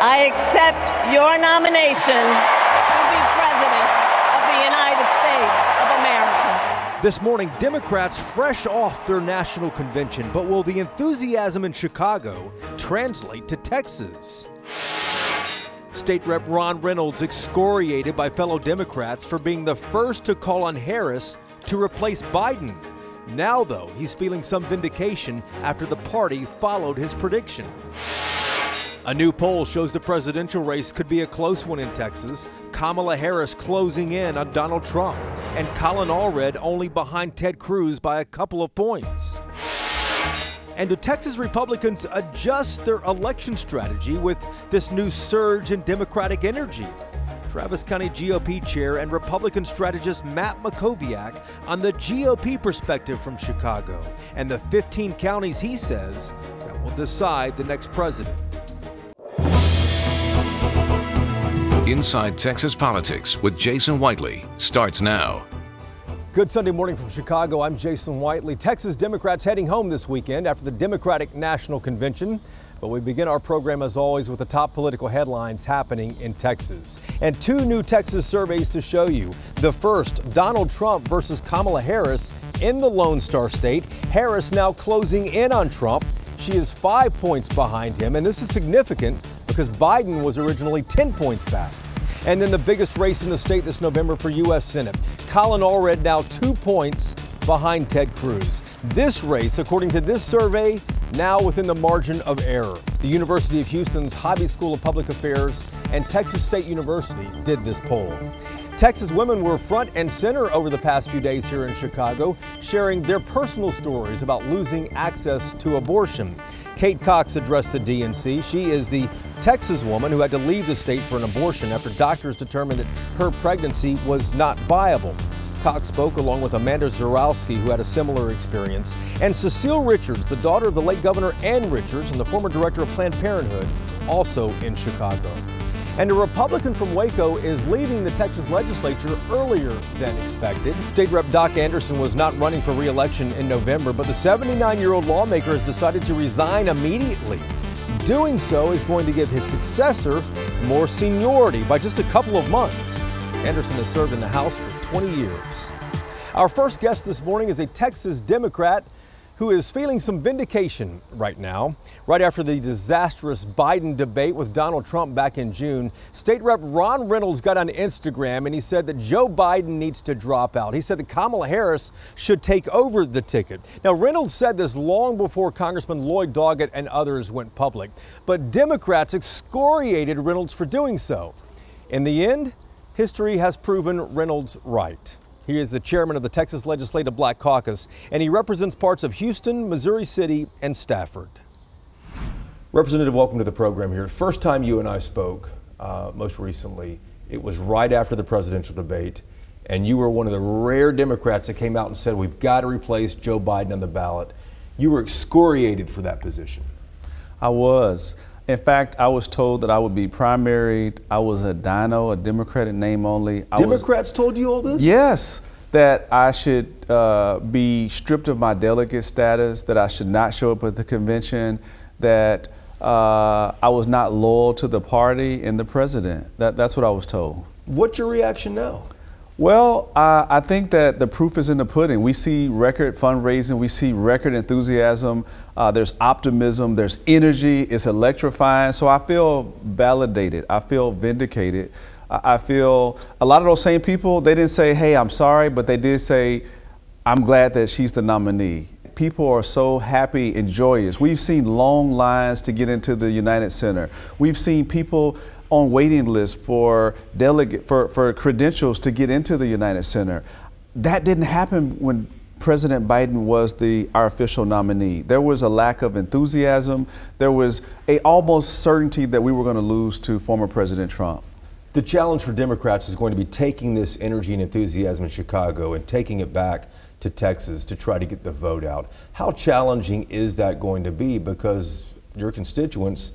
I accept your nomination to be President of the United States of America. This morning, Democrats fresh off their national convention, but will the enthusiasm in Chicago translate to Texas? State Rep Ron Reynolds excoriated by fellow Democrats for being the first to call on Harris to replace Biden. Now, though, he's feeling some vindication after the party followed his prediction. A new poll shows the presidential race could be a close one in Texas. Kamala Harris closing in on Donald Trump, and Colin Allred only behind Ted Cruz by a couple of points. And do Texas Republicans adjust their election strategy with this new surge in Democratic energy? Travis County GOP chair and Republican strategist Matt Mackowiak on the GOP perspective from Chicago and the 15 counties he says that will decide the next president. Inside Texas Politics with Jason Whiteley starts now. Good Sunday morning from Chicago. I'm Jason Whiteley. Texas Democrats heading home this weekend after the Democratic National Convention. But we begin our program, as always, with the top political headlines happening in Texas. And two new Texas surveys to show you. The first, Donald Trump versus Kamala Harris in the Lone Star State. Harris now closing in on Trump. She is five points behind him, and this is significant because Biden was originally 10 points back. And then the biggest race in the state this November for U.S. Senate. Colin Allred now two points behind Ted Cruz. This race, according to this survey, now within the margin of error. The University of Houston's Hobby School of Public Affairs and Texas State University did this poll. Texas women were front and center over the past few days here in Chicago, sharing their personal stories about losing access to abortion. Kate Cox addressed the DNC. She is the Texas woman who had to leave the state for an abortion after doctors determined that her pregnancy was not viable. Cox spoke along with Amanda Zurawski, who had a similar experience, and Cecile Richards, the daughter of the late Governor Ann Richards and the former director of Planned Parenthood, also in Chicago. And a Republican from Waco is leaving the Texas legislature earlier than expected. State Rep Doc Anderson was not running for re-election in November, but the 79-year-old lawmaker has decided to resign immediately. Doing so is going to give his successor more seniority by just a couple of months. Anderson has served in the House for 20 years. Our first guest this morning is a Texas Democrat who is feeling some vindication right now. Right after the disastrous Biden debate with Donald Trump back in June, State Rep Ron Reynolds got on Instagram and he said that Joe Biden needs to drop out. He said that Kamala Harris should take over the ticket. Now, Reynolds said this long before Congressman Lloyd Doggett and others went public, but Democrats excoriated Reynolds for doing so. In the end, history has proven Reynolds right. He is the chairman of the Texas Legislative Black Caucus, and he represents parts of Houston, Missouri City, and Stafford. Representative, welcome to the program here. First time you and I spoke, uh, most recently, it was right after the presidential debate, and you were one of the rare Democrats that came out and said, We've got to replace Joe Biden on the ballot. You were excoriated for that position. I was. In fact, I was told that I would be primaried. I was a DINO, a Democratic name only. I Democrats was, told you all this? Yes, that I should uh, be stripped of my delegate status, that I should not show up at the convention, that uh, I was not loyal to the party and the president. That, that's what I was told. What's your reaction now? Well, uh, I think that the proof is in the pudding. We see record fundraising, we see record enthusiasm, uh, there's optimism, there's energy, it's electrifying. So I feel validated, I feel vindicated. I feel a lot of those same people, they didn't say, hey, I'm sorry, but they did say, I'm glad that she's the nominee. People are so happy and joyous. We've seen long lines to get into the United Center. We've seen people on waiting lists for delegate for, for credentials to get into the United Center. That didn't happen when President Biden was the our official nominee. There was a lack of enthusiasm. There was a almost certainty that we were going to lose to former President Trump. The challenge for Democrats is going to be taking this energy and enthusiasm in Chicago and taking it back to Texas to try to get the vote out. How challenging is that going to be? Because your constituents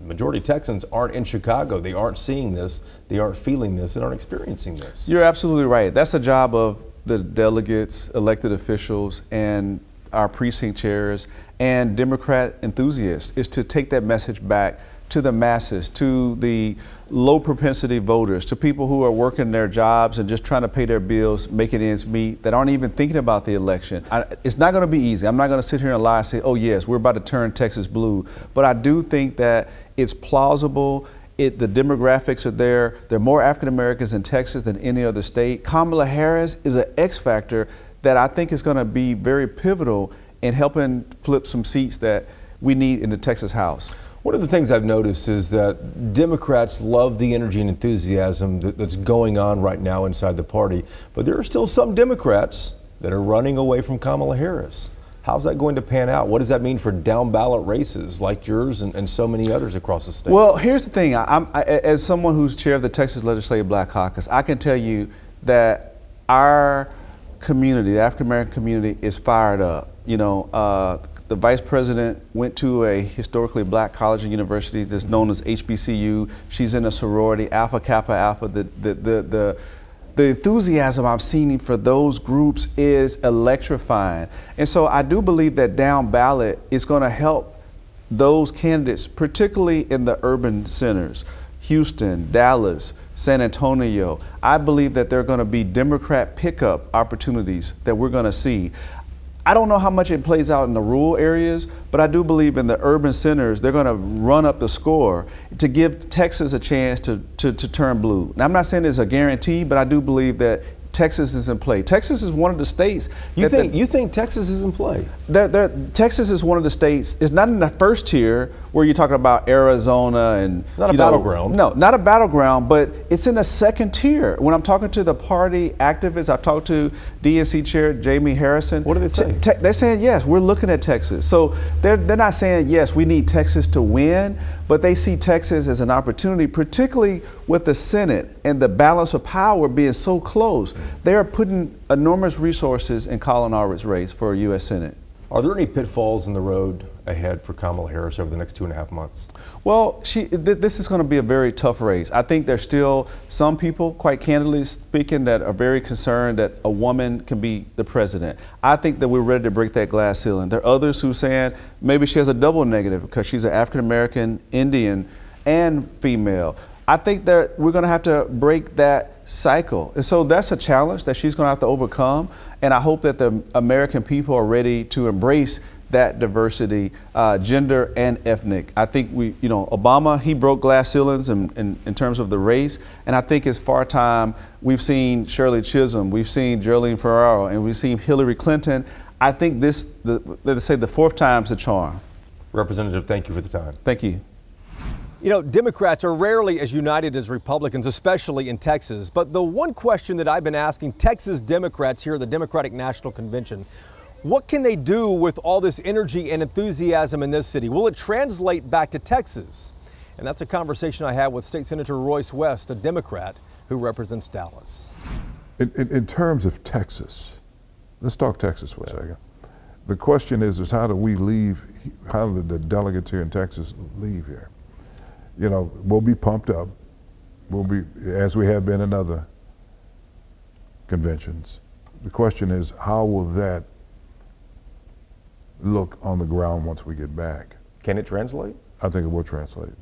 majority Texans aren't in Chicago. They aren't seeing this. They aren't feeling this. They aren't experiencing this. You're absolutely right. That's the job of the delegates, elected officials, and our precinct chairs and Democrat enthusiasts is to take that message back to the masses, to the low propensity voters, to people who are working their jobs and just trying to pay their bills, making ends meet, that aren't even thinking about the election. I, it's not going to be easy. I'm not going to sit here and lie and say, oh, yes, we're about to turn Texas blue. But I do think that it's plausible. It, the demographics are there. There are more African Americans in Texas than any other state. Kamala Harris is an X factor that I think is going to be very pivotal in helping flip some seats that we need in the Texas House. One of the things I've noticed is that Democrats love the energy and enthusiasm that, that's going on right now inside the party, but there are still some Democrats that are running away from Kamala Harris. How's that going to pan out? What does that mean for down ballot races like yours and, and so many others across the state? Well, here's the thing. I, I, as someone who's chair of the Texas Legislative Black Caucus, I can tell you that our community, the African American community, is fired up. You know, uh, the vice president went to a historically black college and university that's known as HBCU. She's in a sorority, Alpha Kappa Alpha. The, the, the, the, the enthusiasm I've seen for those groups is electrifying. And so I do believe that down ballot is going to help those candidates, particularly in the urban centers, Houston, Dallas, San Antonio. I believe that there are going to be Democrat pickup opportunities that we're going to see. I don't know how much it plays out in the rural areas, but I do believe in the urban centers, they're going to run up the score to give Texas a chance to, to, to turn blue. Now, I'm not saying it's a guarantee, but I do believe that Texas is in play. Texas is one of the states. You think the, you think Texas is in play? They're, they're, Texas is one of the states. It's not in the first tier where you're talking about Arizona and not a battleground. No, not a battleground, but it's in the second tier. When I'm talking to the party activists, I talked to DNC Chair Jamie Harrison. What do they say? Te- they're saying yes, we're looking at Texas. So they're they're not saying yes, we need Texas to win, but they see Texas as an opportunity, particularly with the Senate and the balance of power being so close. They are putting enormous resources in Colin Allred's race for a U.S. Senate. Are there any pitfalls in the road ahead for Kamala Harris over the next two and a half months? Well, she, th- this is going to be a very tough race. I think there's still some people, quite candidly speaking, that are very concerned that a woman can be the president. I think that we're ready to break that glass ceiling. There are others who are saying maybe she has a double negative because she's an African American, Indian, and female. I think that we're going to have to break that cycle. And so that's a challenge that she's going to have to overcome. And I hope that the American people are ready to embrace that diversity, uh, gender and ethnic. I think we, you know, Obama, he broke glass ceilings in, in, in, terms of the race. And I think it's far time, we've seen Shirley Chisholm, we've seen Geraldine Ferraro, and we've seen Hillary Clinton. I think this, the, they say the fourth time's the charm. Representative, thank you for the time. Thank you. You know, Democrats are rarely as united as Republicans, especially in Texas. But the one question that I've been asking Texas Democrats here at the Democratic National Convention what can they do with all this energy and enthusiasm in this city? Will it translate back to Texas? And that's a conversation I had with State Senator Royce West, a Democrat who represents Dallas. In, in, in terms of Texas, let's talk Texas for a second. The question is, is how do we leave, how do the delegates here in Texas leave here? You know, we'll be pumped up. We'll be, as we have been in other conventions. The question is, how will that look on the ground once we get back. Can it translate? I think it will translate.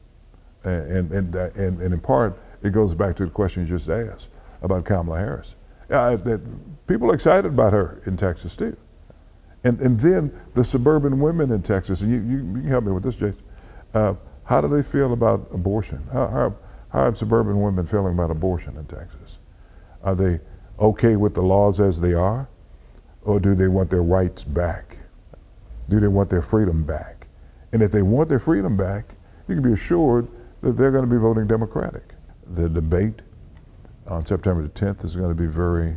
And, and, and, and in part, it goes back to the question you just asked about Kamala Harris. Uh, that people are excited about her in Texas too. And, and then the suburban women in Texas, and you, you, you can help me with this, Jason. Uh, how do they feel about abortion? How, how, how are suburban women feeling about abortion in Texas? Are they okay with the laws as they are? Or do they want their rights back? Do they want their freedom back? And if they want their freedom back, you can be assured that they're going to be voting Democratic. The debate on September the 10th is going to be very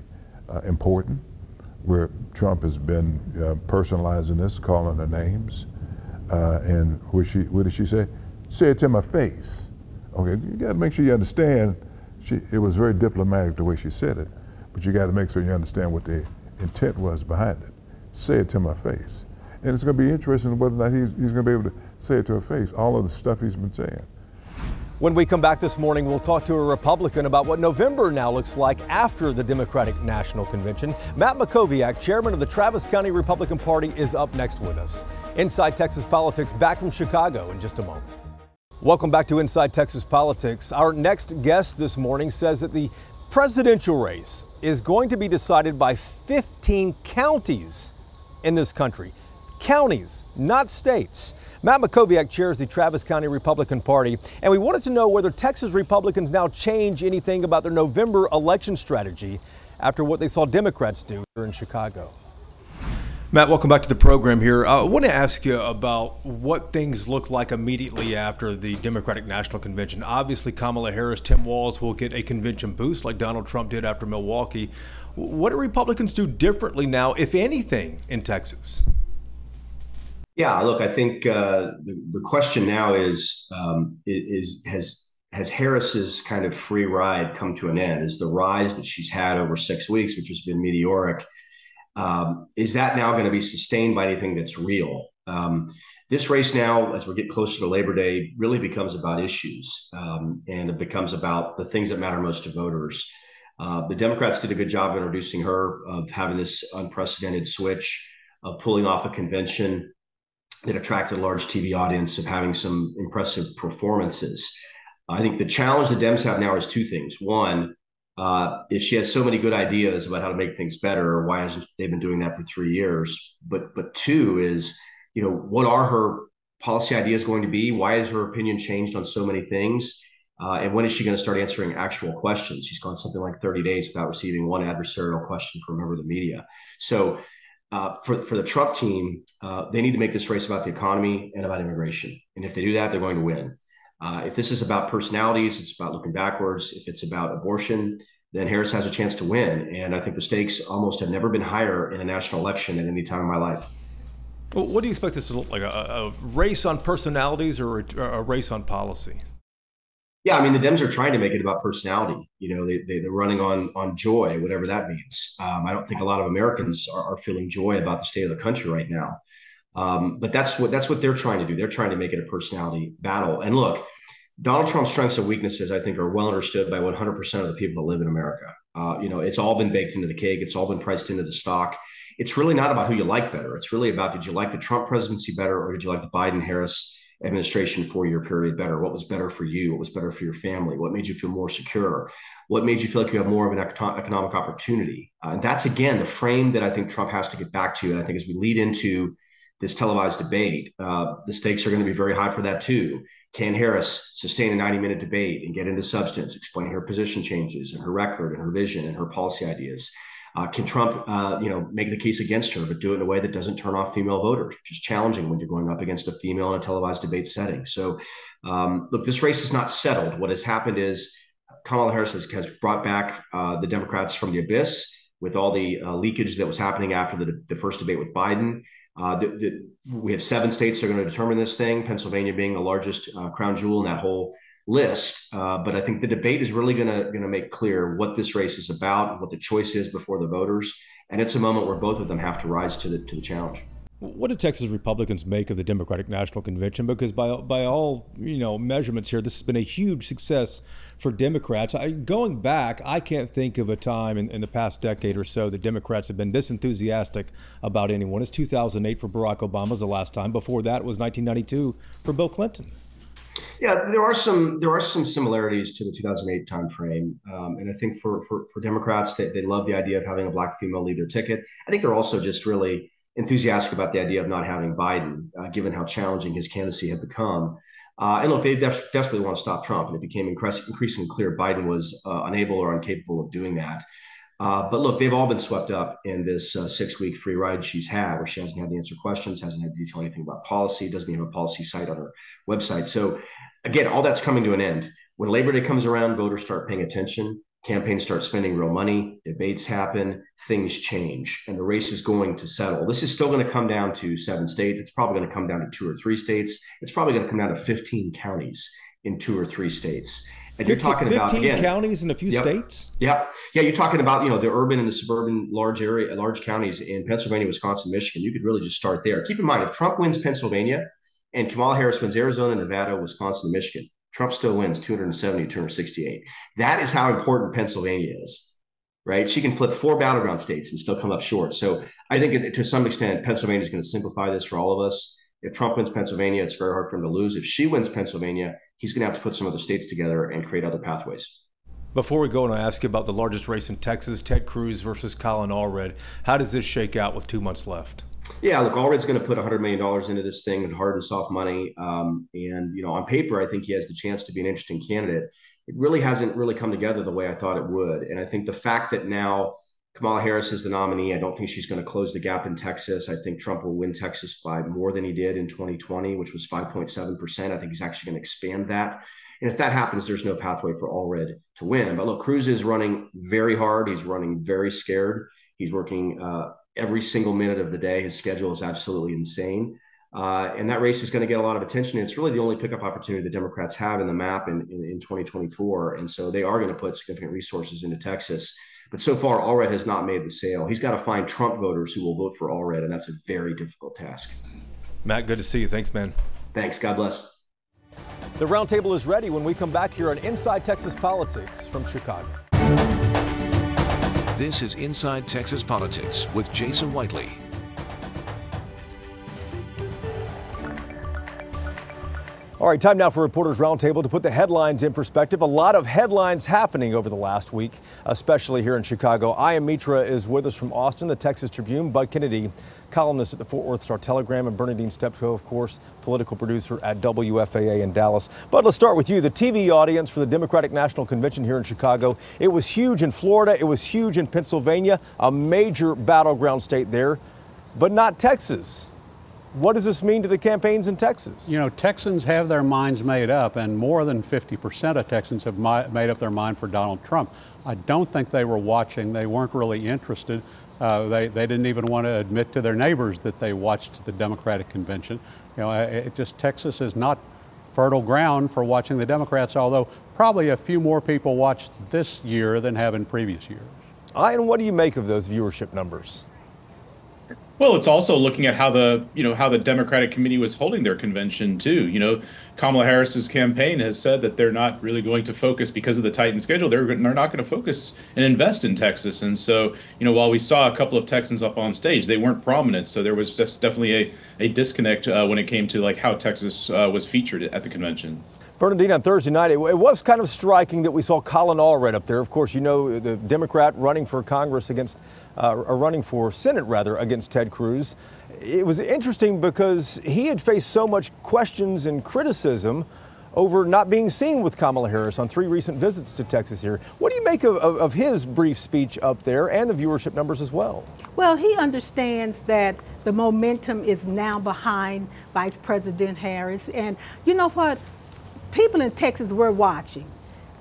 uh, important, where Trump has been uh, personalizing this, calling her names. Uh, and what, she, what did she say? Say it to my face. Okay, you got to make sure you understand. She, it was very diplomatic the way she said it, but you got to make sure you understand what the intent was behind it. Say it to my face. And it's going to be interesting whether or not he's, he's going to be able to say it to her face, all of the stuff he's been saying. When we come back this morning, we'll talk to a Republican about what November now looks like after the Democratic National Convention. Matt Mackowiak, chairman of the Travis County Republican Party, is up next with us. Inside Texas Politics, back from Chicago in just a moment. Welcome back to Inside Texas Politics. Our next guest this morning says that the presidential race is going to be decided by 15 counties in this country. Counties, not states. Matt Mackowiak chairs the Travis County Republican Party, and we wanted to know whether Texas Republicans now change anything about their November election strategy after what they saw Democrats do here in Chicago. Matt, welcome back to the program here. Uh, I want to ask you about what things look like immediately after the Democratic National Convention. Obviously, Kamala Harris, Tim Walz will get a convention boost like Donald Trump did after Milwaukee. What do Republicans do differently now, if anything, in Texas? Yeah, look, I think uh, the, the question now is um, is has has Harris's kind of free ride come to an end? Is the rise that she's had over six weeks, which has been meteoric, um, is that now going to be sustained by anything that's real? Um, this race now, as we get closer to Labor Day, really becomes about issues, um, and it becomes about the things that matter most to voters. Uh, the Democrats did a good job introducing her, of having this unprecedented switch, of pulling off a convention that attracted a large TV audience, of having some impressive performances. I think the challenge the Dems have now is two things. One, uh, if she has so many good ideas about how to make things better, why hasn't they been doing that for three years? But but two is, you know, what are her policy ideas going to be? Why has her opinion changed on so many things? Uh, and when is she going to start answering actual questions? She's gone something like 30 days without receiving one adversarial question from a member of the media. So uh, for, for the Trump team, uh, they need to make this race about the economy and about immigration. And if they do that, they're going to win. Uh, if this is about personalities, it's about looking backwards. If it's about abortion, then Harris has a chance to win. And I think the stakes almost have never been higher in a national election at any time in my life. Well, what do you expect this to look like? A, a race on personalities or a, a, race on policy? Yeah, I mean, the Dems are trying to make it about personality. You know, they, they, are running on on joy, whatever that means. Um, I don't think a lot of Americans are, are feeling joy about the state of the country right now. Um, but that's what that's what they're trying to do. They're trying to make it a personality battle. And look, Donald Trump's strengths and weaknesses, I think, are well understood by 100% of the people that live in America. Uh, you know, it's all been baked into the cake. It's all been priced into the stock. It's really not about who you like better. It's really about did you like the Trump presidency better or did you like the Biden Harris administration four year period better? What was better for you? What was better for your family? What made you feel more secure? What made you feel like you have more of an economic opportunity? Uh, and that's again the frame that I think Trump has to get back to. And I think as we lead into this televised debate, uh, the stakes are going to be very high for that too. Can Harris sustain a 90 minute debate and get into substance, explain her position changes and her record and her vision and her policy ideas? Uh, can Trump, uh, you know, make the case against her, but do it in a way that doesn't turn off female voters, which is challenging when you're going up against a female in a televised debate setting. So, um, look, this race is not settled. What has happened is Kamala Harris has, has brought back uh, the Democrats from the abyss with all the uh, leakage that was happening after the, the first debate with Biden. Uh, the, the, we have seven states that are going to determine this thing, Pennsylvania being the largest uh, crown jewel in that whole list. Uh, but I think the debate is really going to going to make clear what this race is about, what the choice is before the voters, and it's a moment where both of them have to rise to the to the challenge. What do Texas Republicans make of the Democratic National Convention? Because by by all you know measurements here, this has been a huge success for Democrats. I, going back, I can't think of a time in, in, the past decade or so that Democrats have been this enthusiastic about anyone. It's 2008 for Barack Obama was the last time. Before that, was 1992 for Bill Clinton. Yeah, there are some there are some similarities to the 2008 timeframe, um, and I think for for, for Democrats, they, they love the idea of having a black female lead their ticket. I think they're also just really enthusiastic about the idea of not having Biden, uh, given how challenging his candidacy had become. Uh, and look, they def- desperately want to stop Trump, and it became increasingly clear Biden was uh, unable or incapable of doing that. Uh, but look, they've all been swept up in this uh, six-week free ride she's had, where she hasn't had to answer questions, hasn't had to detail anything about policy, doesn't even have a policy site on her website. So, again, all that's coming to an end. When Labor Day comes around, voters start paying attention campaigns start spending real money, debates happen, things change, and the race is going to settle. This is still going to come down to seven states. It's probably going to come down to two or three states. It's probably going to come down to 15 counties in two or three states. And 15, you're talking about 15 again, counties in a few yep, states. Yeah, yeah. You're talking about you know the urban and the suburban large area, large counties in Pennsylvania, Wisconsin, Michigan. You could really just start there. Keep in mind, if Trump wins Pennsylvania and Kamala Harris wins Arizona, Nevada, Wisconsin, and Michigan, Trump still wins 270, 268. That is how important Pennsylvania is, right? She can flip four battleground states and still come up short. So I think it, to some extent, Pennsylvania is going to simplify this for all of us. If Trump wins Pennsylvania, it's very hard for him to lose. If she wins Pennsylvania, he's going to have to put some other states together and create other pathways. Before we go and I ask you about the largest race in Texas, Ted Cruz versus Colin Allred, how does this shake out with two months left? Yeah, look, Allred's going to put $100 million into this thing and hard and soft money. Um, and, you know, on paper, I think he has the chance to be an interesting candidate. It really hasn't really come together the way I thought it would. And I think the fact that now Kamala Harris is the nominee, I don't think she's going to close the gap in Texas. I think Trump will win Texas by more than he did in 2020, which was 5.7%. I think he's actually going to expand that. And if that happens, there's no pathway for Allred to win. But look, Cruz is running very hard. He's running very scared. He's working uh, every single minute of the day. His schedule is absolutely insane. Uh, and that race is going to get a lot of attention. It's really the only pickup opportunity the Democrats have in the map in, in, in 2024. And so they are going to put significant resources into Texas. But so far, Allred has not made the sale. He's got to find Trump voters who will vote for Allred, and that's a very difficult task. Matt, good to see you. Thanks, man. Thanks. God bless. The roundtable is ready when we come back here on Inside Texas Politics from Chicago. This is Inside Texas Politics with Jason Whiteley. All right, time now for Reporters Roundtable to put the headlines in perspective. A lot of headlines happening over the last week, especially here in Chicago. Ayan Mittra is with us from Austin, the Texas Tribune. Bud Kennedy, columnist at the Fort Worth Star Telegram, and Bernadine Steptoe, of course, political producer at WFAA in Dallas. But let's start with you. The TV audience for the Democratic National Convention here in Chicago. It was huge in Florida. It was huge in Pennsylvania, a major battleground state there, but not Texas. What does this mean to the campaigns in Texas? You know, Texans have their minds made up, and more than 50% of Texans have made up their mind for Donald Trump. I don't think they were watching. They weren't really interested. Uh, they, they didn't even want to admit to their neighbors that they watched the Democratic convention. You know, it just Texas is not fertile ground for watching the Democrats, although probably a few more people watched this year than have in previous years. Ian, what do you make of those viewership numbers? Well, it's also looking at how the you know how the Democratic committee was holding their convention too. You know, Kamala Harris's campaign has said that they're not really going to focus because of the tightened schedule. They're they're not going to focus and invest in Texas. And so, you know, while we saw a couple of Texans up on stage, they weren't prominent. So there was just definitely a a disconnect uh, when it came to like how Texas uh, was featured at the convention. Bernadine, on Thursday night, it, it, was kind of striking that we saw Colin Allred up there. Of course, you know, the Democrat running for Congress against, uh, running for Senate rather, against Ted Cruz. It was interesting because he had faced so much questions and criticism over not being seen with Kamala Harris on three recent visits to Texas here. What do you make of, of, of his brief speech up there and the viewership numbers as well? Well, he understands that the momentum is now behind Vice President Harris. And you know what? people in Texas were watching.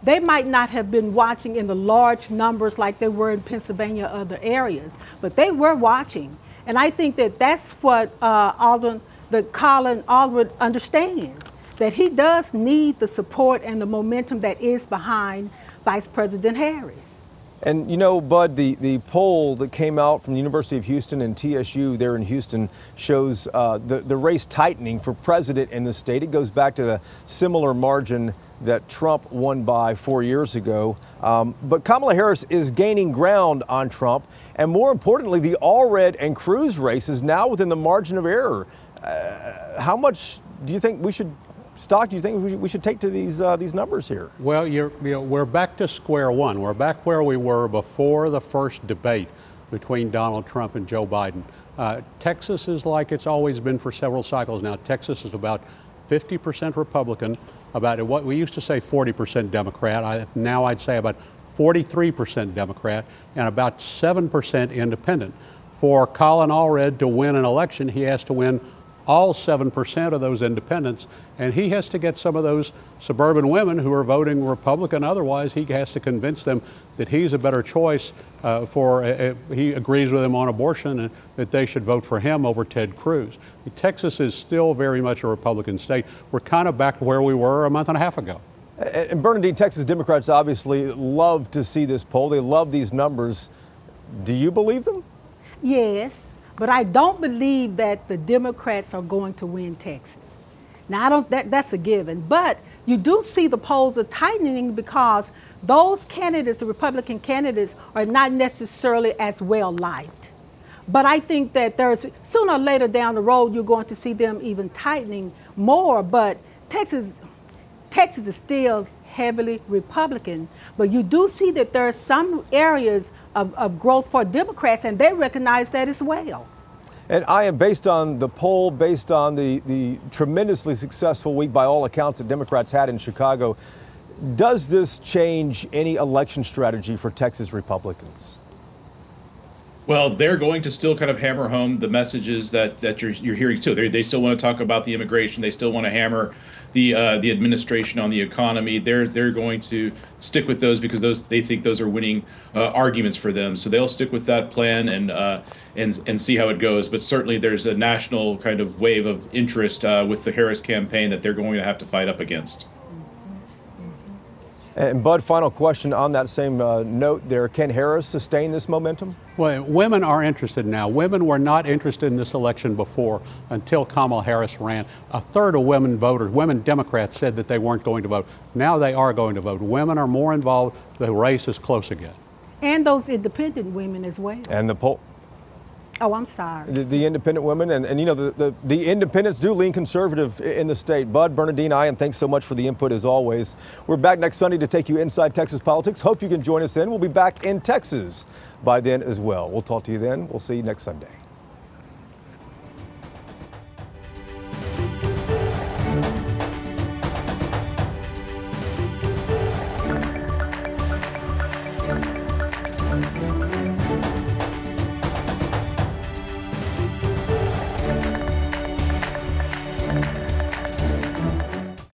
They might not have been watching in the large numbers like they were in Pennsylvania or other areas, but they were watching. And I think that that's what uh, Alden, the Colin Allred understands, that he does need the support and the momentum that is behind Vice President Harris. And you know, Bud, the, the poll that came out from the University of Houston and TSU there in Houston shows uh, the, the race tightening for president in the state. It goes back to the similar margin that Trump won by four years ago. Um, but Kamala Harris is gaining ground on Trump. And more importantly, the Allred and Cruz race is now within the margin of error. Uh, how much do you think we should stock do you think we should take to these uh, these numbers here? Well, you know, we're back to square one. We're back where we were before the first debate between Donald Trump and Joe Biden. Uh, Texas is like it's always been for several cycles now. Texas is about 50% Republican, about what we used to say 40% Democrat. I, now I'd say about 43% Democrat and about 7% independent. For Colin Allred to win an election, he has to win all 7% of those independents, and he has to get some of those suburban women who are voting Republican otherwise, he has to convince them that he's a better choice uh, for, uh, uh, he agrees with them on abortion and that they should vote for him over Ted Cruz. Texas is still very much a Republican state. We're kind of back to where we were a month and a half ago. And Bernadine, Texas Democrats obviously love to see this poll. They love these numbers. Do you believe them? Yes. But I don't believe that the Democrats are going to win Texas. Now, I don't, that, that's a given. But you do see the polls are tightening because those candidates, the Republican candidates, are not necessarily as well liked. But I think that there's sooner or later down the road, you're going to see them even tightening more. But Texas, Texas is still heavily Republican. But you do see that there are some areas of, of growth for Democrats, and they recognize that as well. And I am based on the poll, based on the, the tremendously successful week by all accounts that Democrats had in Chicago. Does this change any election strategy for Texas Republicans? Well, they're going to still kind of hammer home the messages that, that you're, you're hearing too. They, they still want to talk about the immigration. They still want to hammer the uh, the administration on the economy. They're they're going to stick with those because those they think those are winning uh, arguments for them. So they'll stick with that plan and uh, and and see how it goes. But certainly there's a national kind of wave of interest uh, with the Harris campaign that they're going to have to fight up against. And Bud, final question on that same uh, note there. Can Harris sustain this momentum? Well, women are interested now. Women were not interested in this election before until Kamala Harris ran. A third of women voters, women Democrats, said that they weren't going to vote. Now they are going to vote. Women are more involved. The race is close again. And those independent women as well. And the poll. Oh, I'm sorry. The, the independent women, and, and you know, the, the, the, independents do lean conservative in the state. Bud, Bernadine, I, and thanks so much for the input as always. We're back next Sunday to take you inside Texas politics. Hope you can join us then. We'll be back in Texas by then as well. We'll talk to you then. We'll see you next Sunday.